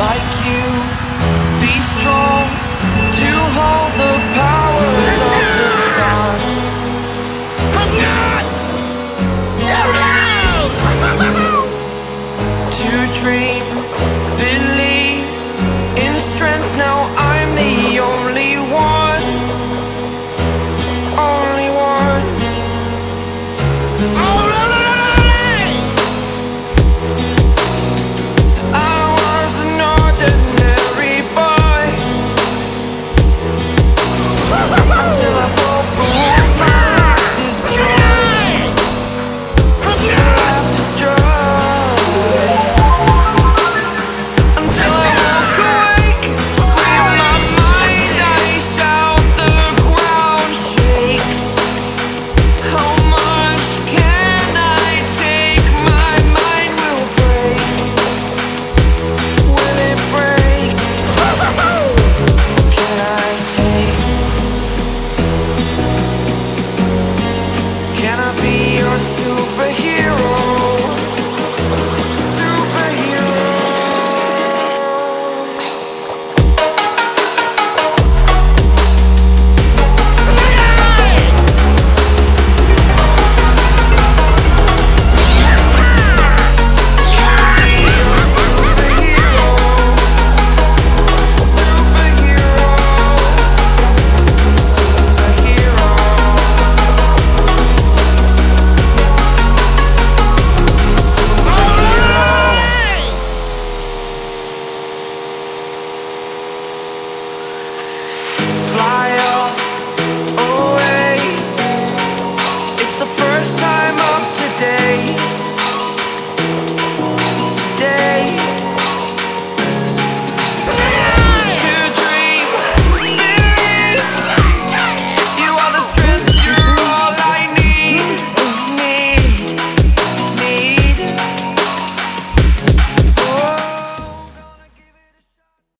like you Be strong to hold the powers of the sun I'm not! No, no! To dream, believe in strength Now I'm the only one Only one oh.